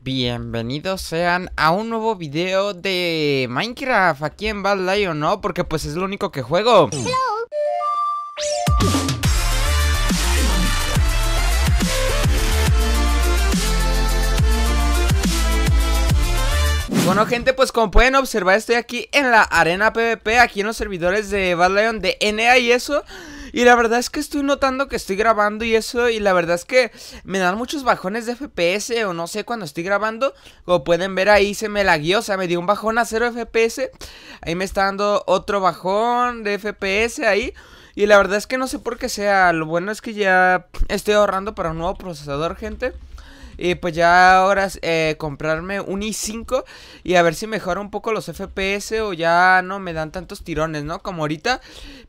Bienvenidos sean a un nuevo video de Minecraft aquí en Bad Lion, ¿no? Porque pues es lo único que juego. Bueno gente, pues como pueden observar estoy aquí en la arena PvP, aquí en los servidores de Bad Lion de NA y eso y la verdad es que estoy notando que estoy grabando y eso Y la verdad es que me dan muchos bajones de FPS O no sé cuando estoy grabando Como pueden ver ahí se me laguió O sea me dio un bajón a 0 FPS Ahí me está dando otro bajón de FPS ahí y la verdad es que no sé por qué sea, lo bueno es que ya estoy ahorrando para un nuevo procesador, gente. Y pues ya ahora eh, comprarme un i5 y a ver si mejora un poco los FPS o ya no me dan tantos tirones, ¿no? Como ahorita,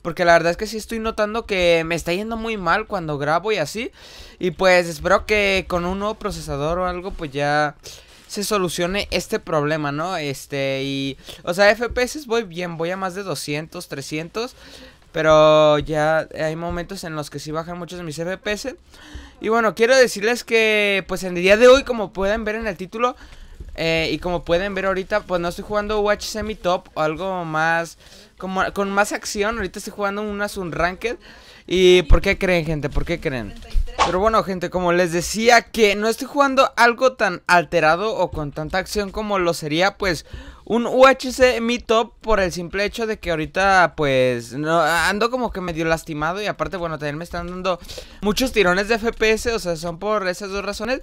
porque la verdad es que sí estoy notando que me está yendo muy mal cuando grabo y así. Y pues espero que con un nuevo procesador o algo pues ya se solucione este problema, ¿no? Este, y... O sea, FPS voy bien, voy a más de 200, 300. Pero ya hay momentos en los que sí bajan muchos mis FPS. Y bueno, quiero decirles que pues en el día de hoy, como pueden ver en el título, eh, y como pueden ver ahorita, pues no estoy jugando Watch Semi Top o algo más, como, con más acción. Ahorita estoy jugando unas Unranked. ¿Y por qué creen, gente? ¿Por qué creen? Pero bueno, gente, como les decía que no estoy jugando algo tan alterado o con tanta acción como lo sería, pues, un UHC Mi Top por el simple hecho de que ahorita, pues, no, ando como que medio lastimado y aparte, bueno, también me están dando muchos tirones de FPS, o sea, son por esas dos razones.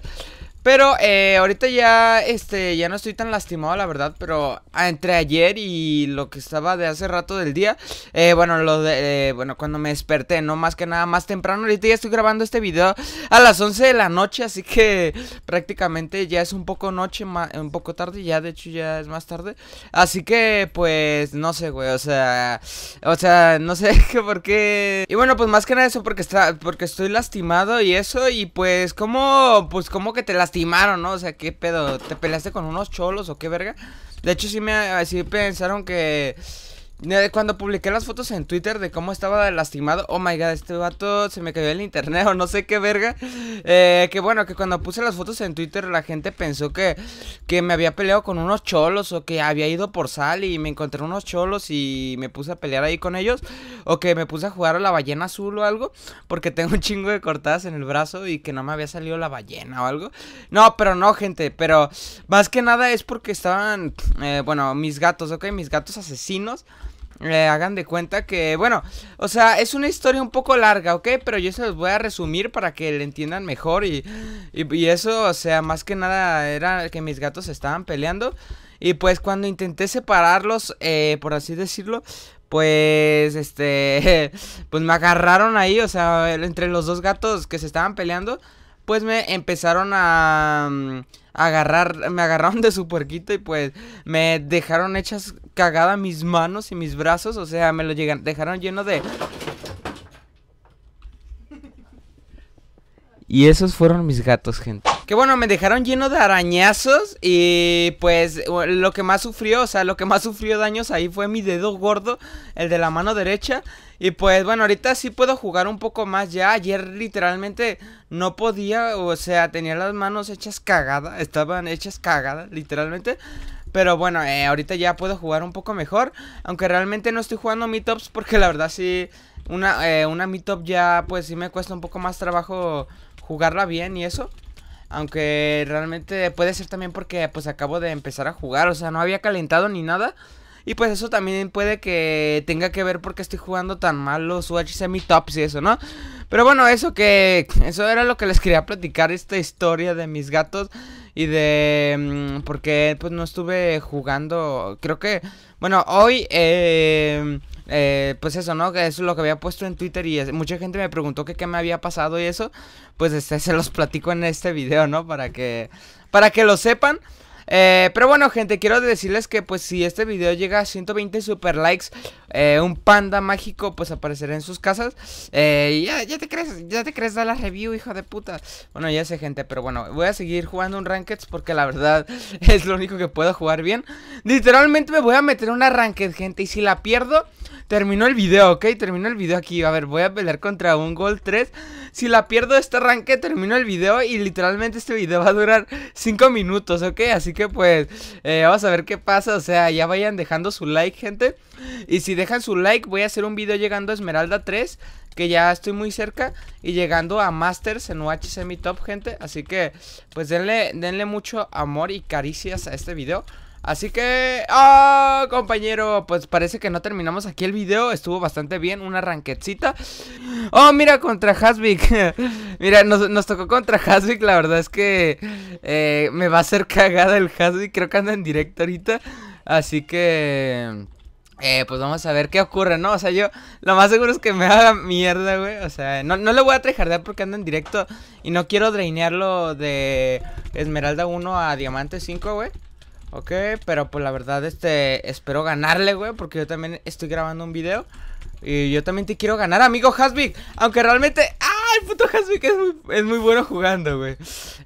Pero eh, ahorita ya, este, ya no estoy tan lastimado, la verdad, pero entre ayer y lo que estaba de hace rato del día, eh, bueno, lo de, eh, bueno, cuando me desperté, no más que nada más temprano, ahorita ya estoy grabando este video a las 11 de la noche, así que prácticamente ya es un poco noche, un poco tarde, ya de hecho ya es más tarde, así que pues, no sé, güey, o sea, o sea, no sé por qué, y bueno, pues más que nada eso porque, está, porque estoy lastimado y eso, y pues, como, pues como que te lastimas ¿no? O sea, ¿qué pedo? ¿Te peleaste con unos cholos o qué verga? De hecho, sí me así pensaron que cuando publiqué las fotos en Twitter de cómo estaba lastimado, oh my god, este vato se me cayó el internet o no sé qué verga. Eh, que bueno, que cuando puse las fotos en Twitter la gente pensó que, que me había peleado con unos cholos o que había ido por sal y me encontré unos cholos y me puse a pelear ahí con ellos. O que me puse a jugar a la ballena azul o algo. Porque tengo un chingo de cortadas en el brazo y que no me había salido la ballena o algo. No, pero no, gente. Pero más que nada es porque estaban, eh, bueno, mis gatos, ok, mis gatos asesinos. Eh, hagan de cuenta que, bueno, o sea, es una historia un poco larga, ¿ok? Pero yo se los voy a resumir para que le entiendan mejor y, y, eso, o sea, más que nada era que mis gatos estaban peleando. Y pues cuando intenté separarlos, eh, por así decirlo, pues este, pues me agarraron ahí, o sea, entre los dos gatos que se estaban peleando, pues me empezaron a... Mm, agarrar, me agarraron de su puerquito y pues me dejaron hechas cagada mis manos y mis brazos, o sea, me lo llegan, dejaron lleno de... Y esos fueron mis gatos, gente. Que bueno, me dejaron lleno de arañazos y pues lo que más sufrió, o sea, lo que más sufrió daños ahí fue mi dedo gordo, el de la mano derecha. Y pues bueno, ahorita sí puedo jugar un poco más ya. Ayer literalmente no podía, o sea, tenía las manos hechas cagadas, estaban hechas cagadas, literalmente. Pero bueno, eh, ahorita ya puedo jugar un poco mejor. Aunque realmente no estoy jugando meetups porque la verdad sí, una, eh, una meetup ya pues sí me cuesta un poco más trabajo jugarla bien y eso. Aunque realmente puede ser también porque pues acabo de empezar a jugar, o sea, no había calentado ni nada. Y pues eso también puede que tenga que ver porque estoy jugando tan mal los UH semi tops y eso, ¿no? Pero bueno, eso que eso era lo que les quería platicar esta historia de mis gatos y de mm, porque pues no estuve jugando, creo que bueno, hoy eh, eh, pues eso, ¿no? Que eso es lo que había puesto en Twitter y mucha gente me preguntó que qué me había pasado y eso, pues este se los platico en este video, ¿no? Para que para que lo sepan. Eh, pero bueno, gente, quiero decirles que pues si este video llega a 120 super likes, eh, un panda mágico pues aparecerá en sus casas. Eh, ya, ya te crees, ya te crees dar la review, hijo de puta. Bueno, ya sé, gente, pero bueno, voy a seguir jugando un Rankeds porque la verdad es lo único que puedo jugar bien. Literalmente me voy a meter una Ranked, gente, y si la pierdo terminó el video, ¿ok? Terminó el video aquí. A ver, voy a pelear contra un Gold 3. Si la pierdo este arranque, termino el video y literalmente este video va a durar 5 minutos, ¿ok? Así que pues, eh, vamos a ver qué pasa. O sea, ya vayan dejando su like, gente. Y si dejan su like, voy a hacer un video llegando a Esmeralda 3 que ya estoy muy cerca y llegando a Masters en UH Semi Top, gente. Así que, pues denle, denle mucho amor y caricias a este video. Así que, ¡ah, compañero! Pues parece que no terminamos aquí el video. Estuvo bastante bien, una ranquetcita. ¡Oh, mira, contra Hasvik! mira, nos, tocó contra Hasvik. La verdad es que eh, me va a hacer cagada el Hasvik. Creo que anda en directo ahorita. Así que... Eh, pues vamos a ver qué ocurre, ¿no? O sea, yo lo más seguro es que me haga mierda, güey. O sea, no, no le voy a trejardear porque anda en directo y no quiero drainearlo de Esmeralda 1 a Diamante 5, güey. Ok, pero pues la verdad, este, espero ganarle, güey, porque yo también estoy grabando un video. Y yo también te quiero ganar, amigo Hasvik. Aunque realmente, ¡ay, puto Hasvik es muy, es muy bueno jugando, güey!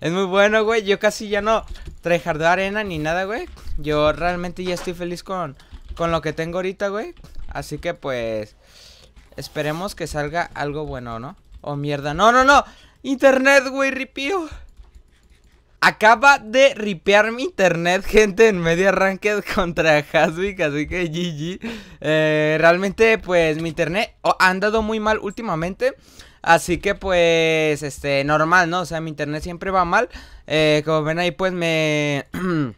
Es muy bueno, güey. Yo casi ya no de arena ni nada, güey. Yo realmente ya estoy feliz con con lo que tengo ahorita, güey. Así que pues esperemos que salga algo bueno, ¿no? Oh, mierda. No, no, no. Internet, güey, ripío. Acaba de ripear mi internet, gente, en media ranked contra Haswick, así que GG. Eh, realmente, pues, mi internet ha andado muy mal últimamente. Así que, pues, este, normal, ¿no? O sea, mi internet siempre va mal. Eh, como ven ahí, pues, me...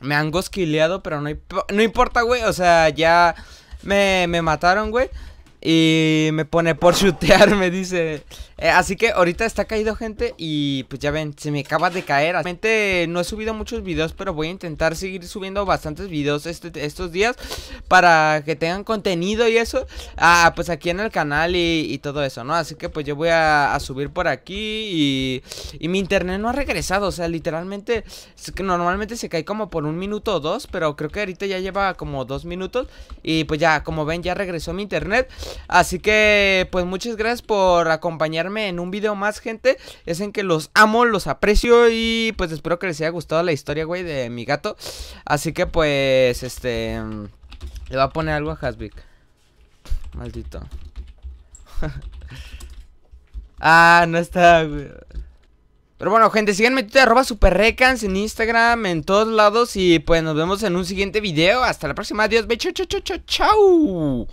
Me han gosquileado, pero no, no importa, güey. O sea, ya me, me mataron, güey. Y me pone por chutear, me dice. Eh, así que ahorita está caído, gente. Y pues ya ven, se me acaba de caer. Realmente no he subido muchos videos, pero voy a intentar seguir subiendo bastantes videos este, estos días. Para que tengan contenido y eso. Ah, pues aquí en el canal y, todo eso, ¿no? Así que pues yo voy a, subir por aquí. Y, y, mi internet no ha regresado. O sea, literalmente. Normalmente se cae como por un minuto o dos. Pero creo que ahorita ya lleva como dos minutos. Y pues ya, como ven, ya regresó mi internet. Así que, pues muchas gracias por acompañarme en un video más, gente. Es en que los amo, los aprecio y pues espero que les haya gustado la historia, güey, de mi gato. Así que, pues, este... Le voy a poner algo a Hasbik. Maldito. ah, no está, güey. Pero bueno, gente, síganme en arroba superrecans, en Instagram, en todos lados. Y pues nos vemos en un siguiente video. Hasta la próxima. Adiós, chau, chau, chau, chau.